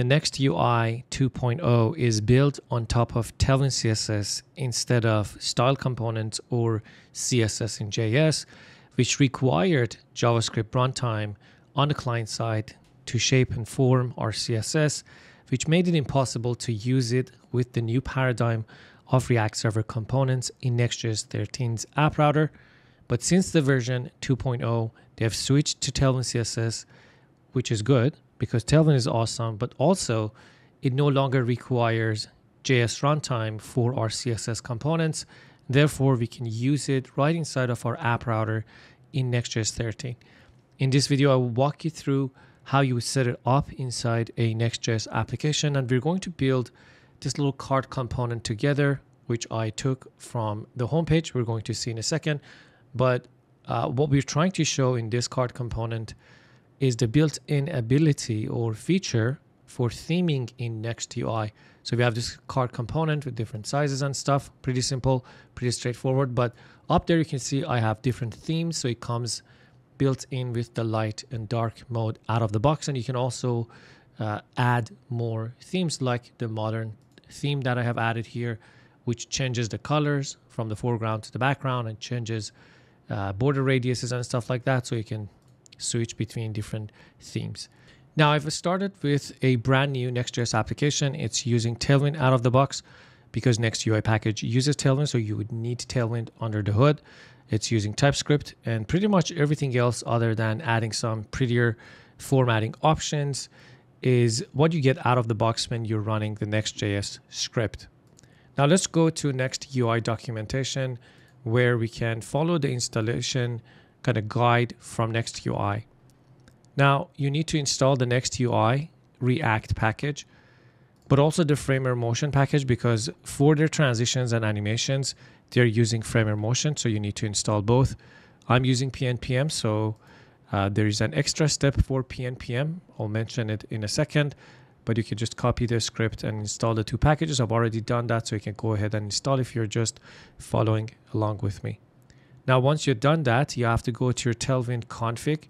the Next UI 2.0 is built on top of Tailwind CSS instead of styled components or CSS in JS, which required JavaScript runtime on the client side to shape and form our CSS, which made it impossible to use it with the new paradigm of React Server components in Next.js 13's app router. But since the version 2.0, they have switched to Tailwind CSS, which is good because Tailwind is awesome, but also it no longer requires JS runtime for our CSS components. Therefore, we can use it right inside of our app router in Next.js 13. In this video, I will walk you through how you would set it up inside a Next.js application. And we're going to build this little card component together, which I took from the homepage. We're going to see in a second. But uh, what we're trying to show in this card component is the built-in ability or feature for theming in Next UI. So we have this card component with different sizes and stuff. Pretty simple, pretty straightforward. But up there you can see I have different themes. So it comes built in with the light and dark mode out of the box. And you can also uh, add more themes like the modern theme that I have added here, which changes the colors from the foreground to the background and changes uh, border radiuses and stuff like that. So you can switch between different themes. Now I've started with a brand new Next.js application. It's using Tailwind out of the box because Next UI package uses Tailwind, so you would need Tailwind under the hood. It's using TypeScript and pretty much everything else other than adding some prettier formatting options is what you get out of the box when you're running the Next.js script. Now let's go to Next UI documentation where we can follow the installation kind of guide from Next UI. Now you need to install the Next UI React package, but also the Framer Motion package because for their transitions and animations, they're using Framer Motion. So you need to install both. I'm using PNPM, so uh, there is an extra step for PNPM. I'll mention it in a second, but you can just copy the script and install the two packages. I've already done that, so you can go ahead and install if you're just following along with me. Now, once you've done that, you have to go to your Tailwind config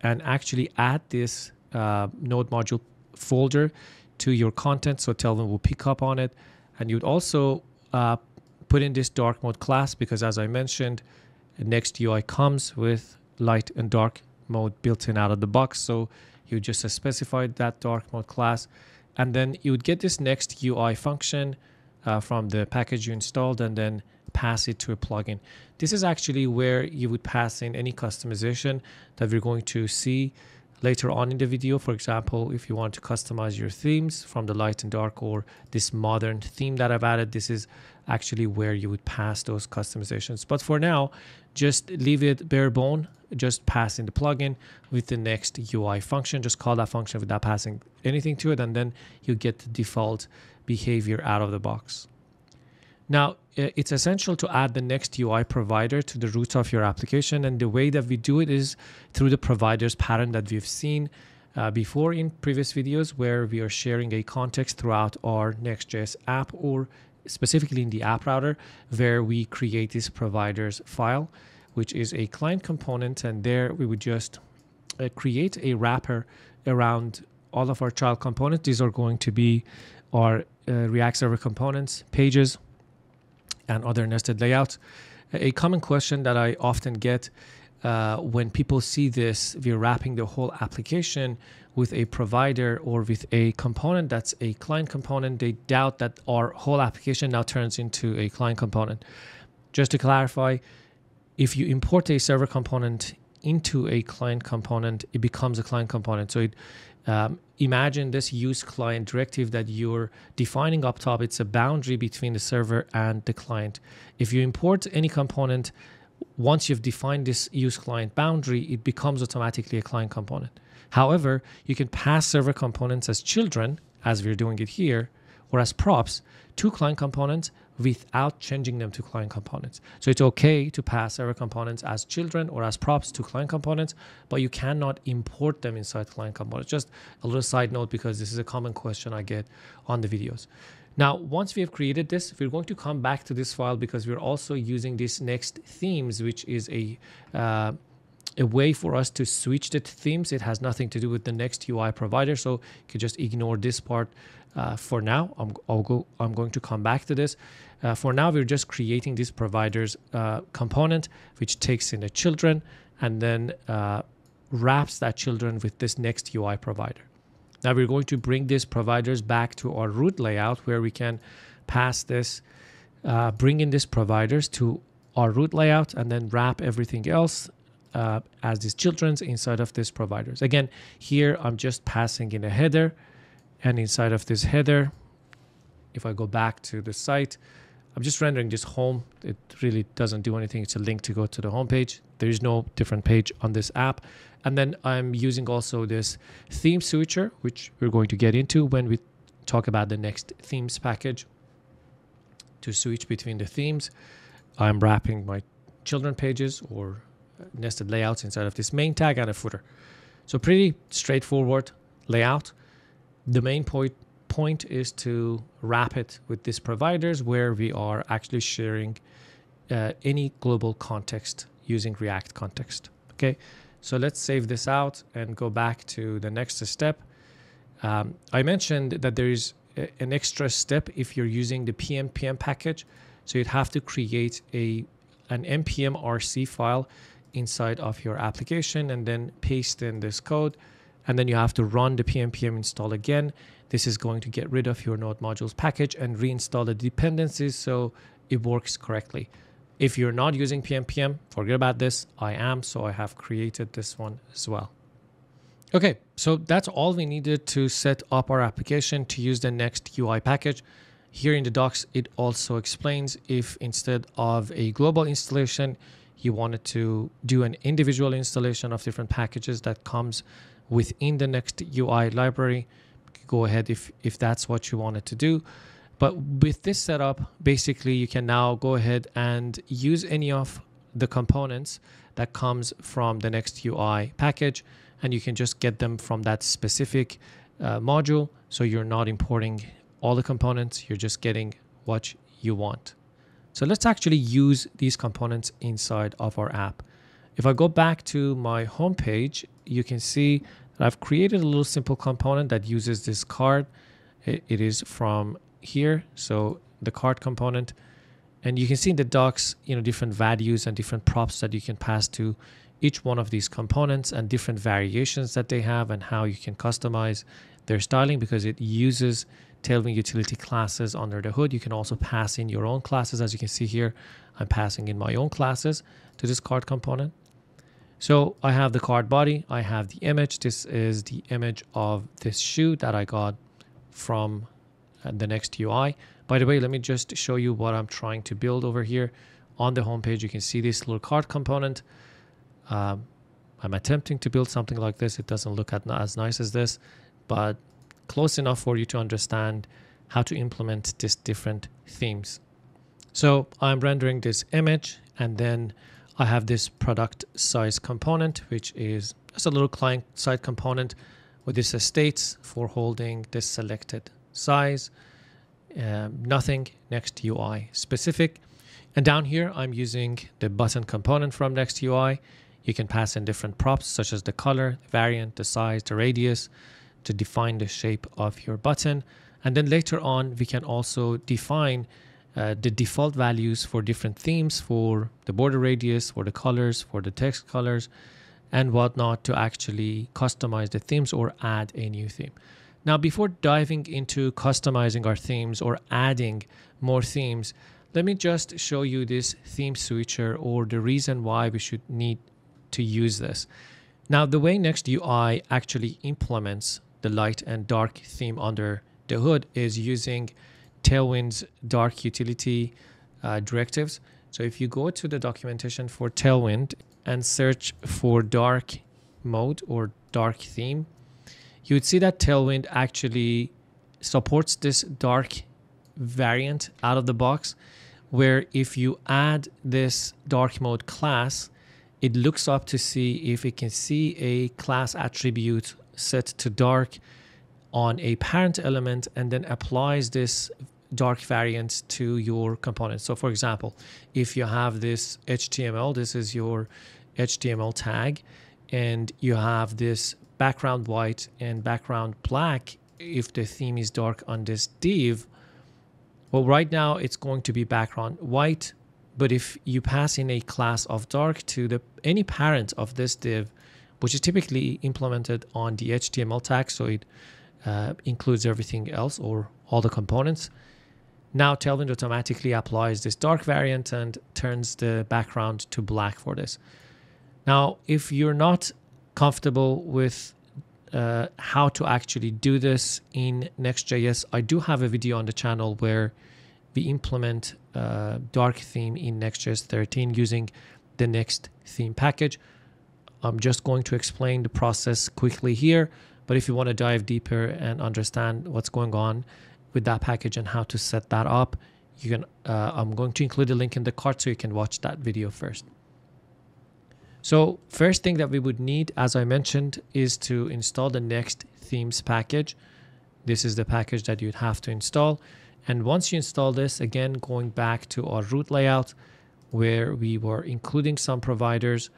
and actually add this uh, node module folder to your content. So Tailwind will pick up on it. And you'd also uh, put in this dark mode class because as I mentioned, Next UI comes with light and dark mode built in out of the box. So you just specify that dark mode class and then you would get this next UI function uh, from the package you installed and then pass it to a plugin. This is actually where you would pass in any customization that we're going to see later on in the video. For example, if you want to customize your themes from the light and dark or this modern theme that I've added, this is actually where you would pass those customizations. But for now, just leave it bare bone, just pass in the plugin with the next UI function. Just call that function without passing anything to it, and then you get the default behavior out of the box. Now, it's essential to add the next UI provider to the root of your application. And the way that we do it is through the providers pattern that we've seen uh, before in previous videos, where we are sharing a context throughout our Next.js app or specifically in the app router, where we create this providers file, which is a client component. And there we would just uh, create a wrapper around all of our child components. These are going to be our uh, React Server components, pages, and other nested layouts. A common question that I often get uh, when people see this, we're wrapping the whole application with a provider or with a component that's a client component, they doubt that our whole application now turns into a client component. Just to clarify, if you import a server component into a client component, it becomes a client component. So it um, imagine this use client directive that you're defining up top. It's a boundary between the server and the client. If you import any component, once you've defined this use client boundary, it becomes automatically a client component. However, you can pass server components as children, as we're doing it here, or as props to client components without changing them to client components. So it's okay to pass server components as children or as props to client components, but you cannot import them inside client components. Just a little side note because this is a common question I get on the videos. Now, once we have created this, we're going to come back to this file because we're also using this next themes, which is a uh, a way for us to switch the themes. It has nothing to do with the next UI provider, so you can just ignore this part uh, for now. I'm, go, I'm going to come back to this. Uh, for now, we're just creating this provider's uh, component, which takes in the children and then uh, wraps that children with this next UI provider. Now we're going to bring these providers back to our root layout where we can pass this, uh, bring in these providers to our root layout and then wrap everything else uh, as these children's inside of these providers. Again, here I'm just passing in a header and inside of this header, if I go back to the site, I'm just rendering this home. It really doesn't do anything. It's a link to go to the home page. There is no different page on this app. And then I'm using also this theme switcher, which we're going to get into when we talk about the next themes package to switch between the themes. I'm wrapping my children pages or uh, nested layouts inside of this main tag and a footer. So pretty straightforward layout. The main point point is to wrap it with these providers where we are actually sharing uh, any global context using React context. Okay, so let's save this out and go back to the next step. Um, I mentioned that there is a, an extra step if you're using the PNPM package. So you'd have to create a an npm rc file inside of your application and then paste in this code. And then you have to run the PNPM install again. This is going to get rid of your node modules package and reinstall the dependencies so it works correctly. If you're not using PNPM, forget about this. I am, so I have created this one as well. Okay, so that's all we needed to set up our application to use the next UI package. Here in the docs, it also explains if instead of a global installation, you wanted to do an individual installation of different packages that comes within the next UI library, go ahead if, if that's what you wanted to do. But with this setup, basically you can now go ahead and use any of the components that comes from the next UI package and you can just get them from that specific uh, module. So you're not importing all the components, you're just getting what you want. So let's actually use these components inside of our app. If I go back to my home page, you can see that I've created a little simple component that uses this card. it, it is from here. So the card component, and you can see in the docs, you know, different values and different props that you can pass to each one of these components and different variations that they have and how you can customize their styling because it uses Tailwind utility classes under the hood. You can also pass in your own classes. As you can see here, I'm passing in my own classes to this card component. So I have the card body, I have the image. This is the image of this shoe that I got from uh, the next UI. By the way, let me just show you what I'm trying to build over here. On the homepage, you can see this little card component. Um, I'm attempting to build something like this. It doesn't look as nice as this, but close enough for you to understand how to implement these different themes. So I'm rendering this image and then I have this product size component, which is just a little client side component with this states for holding this selected size, um, nothing next UI specific. And down here, I'm using the button component from Next UI. You can pass in different props such as the color, the variant, the size, the radius, to define the shape of your button. And then later on, we can also define uh, the default values for different themes for the border radius, for the colors, for the text colors, and whatnot to actually customize the themes or add a new theme. Now, before diving into customizing our themes or adding more themes, let me just show you this theme switcher or the reason why we should need to use this. Now, the way Next UI actually implements the light and dark theme under the hood is using Tailwind's dark utility uh, directives. So if you go to the documentation for Tailwind and search for dark mode or dark theme, you would see that Tailwind actually supports this dark variant out of the box where if you add this dark mode class, it looks up to see if it can see a class attribute set to dark on a parent element and then applies this dark variants to your components. So for example, if you have this HTML, this is your HTML tag and you have this background white and background black if the theme is dark on this div well right now it's going to be background white but if you pass in a class of dark to the any parent of this div which is typically implemented on the html tag so it uh, includes everything else or all the components now tailwind automatically applies this dark variant and turns the background to black for this now if you're not comfortable with uh, how to actually do this in Next.js, I do have a video on the channel where we implement uh, dark theme in Next.js 13 using the next theme package. I'm just going to explain the process quickly here, but if you want to dive deeper and understand what's going on with that package and how to set that up, you can. Uh, I'm going to include a link in the card so you can watch that video first. So first thing that we would need, as I mentioned, is to install the next themes package. This is the package that you'd have to install. And once you install this, again, going back to our root layout where we were including some providers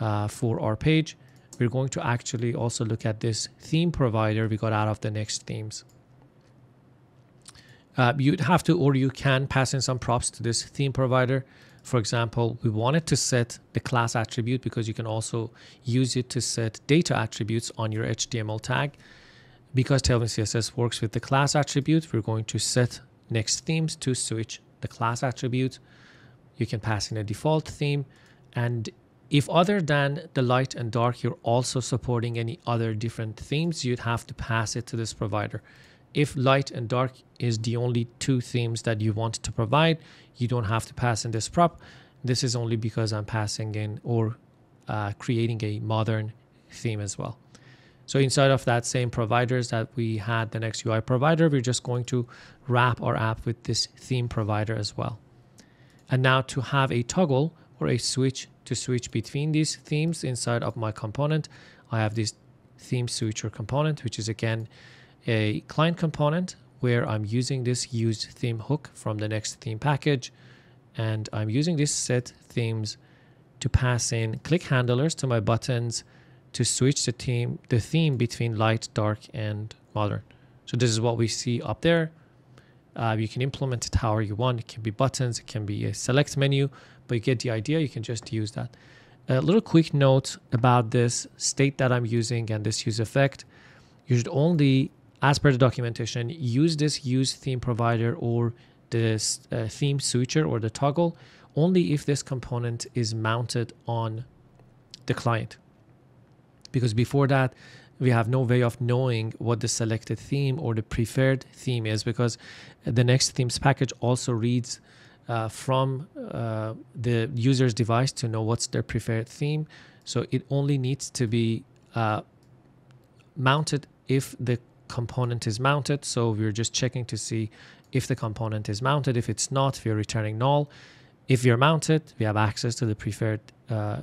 uh, for our page, we're going to actually also look at this theme provider we got out of the next themes. Uh, you'd have to, or you can pass in some props to this theme provider. For example, we wanted to set the class attribute because you can also use it to set data attributes on your HTML tag. Because Tailwind CSS works with the class attribute, we're going to set next themes to switch the class attribute. You can pass in a default theme. And if other than the light and dark, you're also supporting any other different themes, you'd have to pass it to this provider. If light and dark is the only two themes that you want to provide, you don't have to pass in this prop. This is only because I'm passing in or uh, creating a modern theme as well. So inside of that same providers that we had the next UI provider, we're just going to wrap our app with this theme provider as well. And now to have a toggle or a switch to switch between these themes inside of my component, I have this theme switcher component, which is again a client component where I'm using this use theme hook from the next theme package. And I'm using this set themes to pass in click handlers to my buttons to switch the theme, the theme between light, dark, and modern. So this is what we see up there. Uh, you can implement it however you want. It can be buttons, it can be a select menu, but you get the idea. You can just use that. A little quick note about this state that I'm using and this use effect. You should only as per the documentation, use this use theme provider or this uh, theme switcher or the toggle only if this component is mounted on the client. Because before that, we have no way of knowing what the selected theme or the preferred theme is because the next themes package also reads uh, from uh, the user's device to know what's their preferred theme. So it only needs to be uh, mounted if the component is mounted. So we're just checking to see if the component is mounted. If it's not, we're returning null. If you're mounted, we have access to the preferred uh,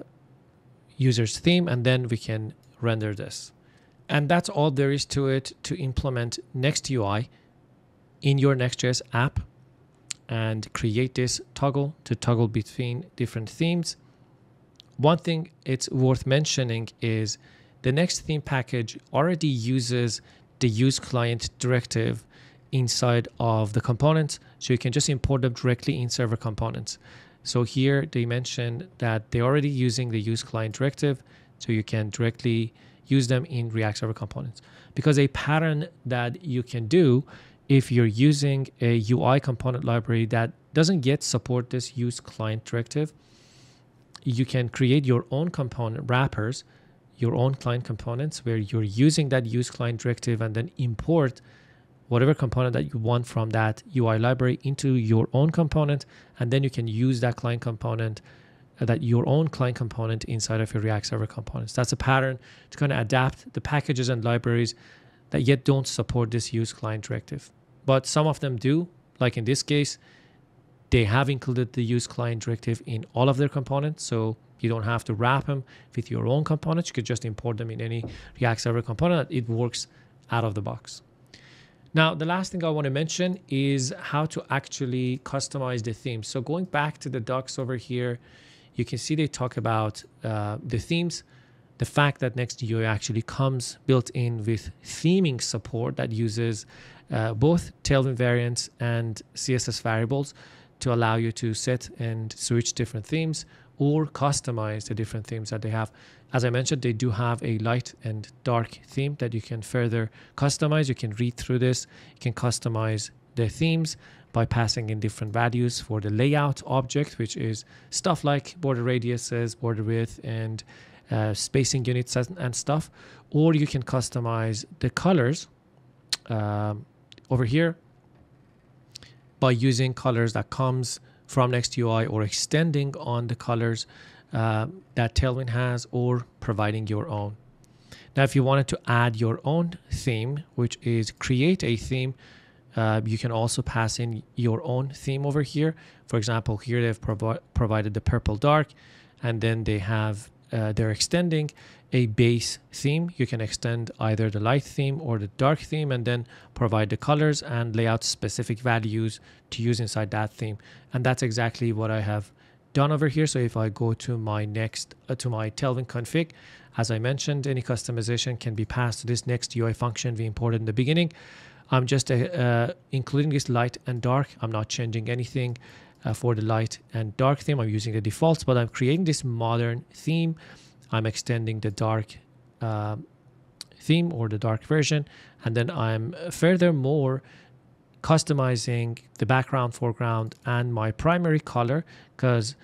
user's theme, and then we can render this. And that's all there is to it to implement Next UI in your Next.js app and create this toggle to toggle between different themes. One thing it's worth mentioning is the next theme package already uses the use client directive inside of the components. So you can just import them directly in server components. So here they mention that they're already using the use client directive. So you can directly use them in React Server components. Because a pattern that you can do if you're using a UI component library that doesn't yet support this use client directive, you can create your own component wrappers your own client components where you're using that use client directive and then import whatever component that you want from that UI library into your own component. And then you can use that client component, uh, that your own client component inside of your React Server components. That's a pattern to kind of adapt the packages and libraries that yet don't support this use client directive. But some of them do, like in this case, they have included the use client directive in all of their components. So you don't have to wrap them with your own components. You could just import them in any React Server component. It works out of the box. Now, the last thing I want to mention is how to actually customize the theme. So going back to the docs over here, you can see they talk about uh, the themes, the fact that Next.UI actually comes built in with theming support that uses uh, both Tailwind variants and CSS variables to allow you to set and switch different themes or customize the different themes that they have. As I mentioned, they do have a light and dark theme that you can further customize. You can read through this, you can customize the themes by passing in different values for the layout object, which is stuff like border radiuses, border width, and uh, spacing units and stuff. Or you can customize the colors um, over here by using colors that comes from Next.UI or extending on the colors uh, that Tailwind has or providing your own. Now, if you wanted to add your own theme, which is create a theme, uh, you can also pass in your own theme over here. For example, here they've provi provided the purple dark, and then they have uh, they're extending a base theme. You can extend either the light theme or the dark theme, and then provide the colors and lay out specific values to use inside that theme. And that's exactly what I have done over here. So if I go to my next uh, to my Tailwind config, as I mentioned, any customization can be passed to this next UI function we imported in the beginning. I'm just uh, uh, including this light and dark. I'm not changing anything uh, for the light and dark theme. I'm using the defaults, but I'm creating this modern theme. I'm extending the dark uh, theme or the dark version. And then I'm furthermore customizing the background, foreground, and my primary color because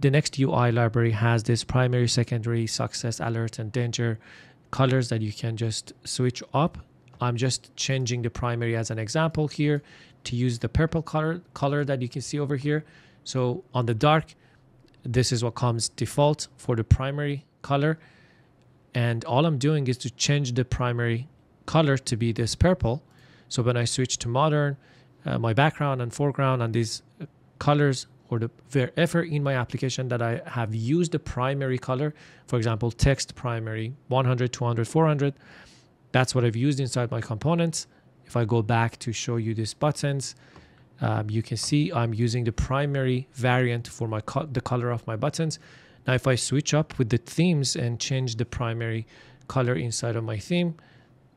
the next UI library has this primary, secondary, success, alert, and danger colors that you can just switch up I'm just changing the primary as an example here to use the purple color, color that you can see over here. So on the dark, this is what comes default for the primary color. And all I'm doing is to change the primary color to be this purple. So when I switch to modern, uh, my background and foreground and these colors or the wherever in my application that I have used the primary color, for example, text primary 100, 200, 400, that's what I've used inside my components. If I go back to show you these buttons, um, you can see I'm using the primary variant for my co the color of my buttons. Now, if I switch up with the themes and change the primary color inside of my theme,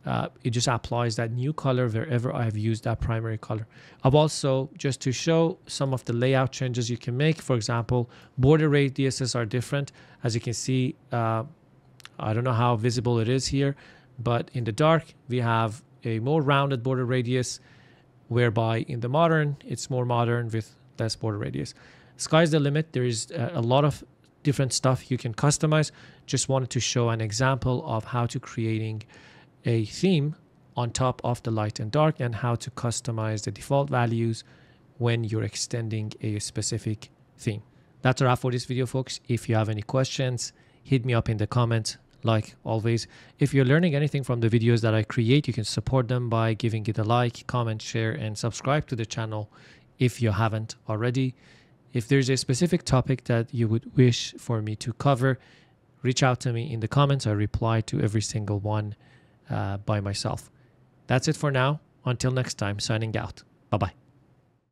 uh, it just applies that new color wherever I have used that primary color. I've also, just to show some of the layout changes you can make, for example, border radiuses are different. As you can see, uh, I don't know how visible it is here, but in the dark, we have a more rounded border radius, whereby in the modern, it's more modern with less border radius. Sky's the limit. There is uh, a lot of different stuff you can customize. Just wanted to show an example of how to creating a theme on top of the light and dark and how to customize the default values when you're extending a specific theme. That's a wrap for this video, folks. If you have any questions, hit me up in the comments like always. If you're learning anything from the videos that I create, you can support them by giving it a like, comment, share, and subscribe to the channel if you haven't already. If there's a specific topic that you would wish for me to cover, reach out to me in the comments. I reply to every single one uh, by myself. That's it for now. Until next time, signing out. Bye bye.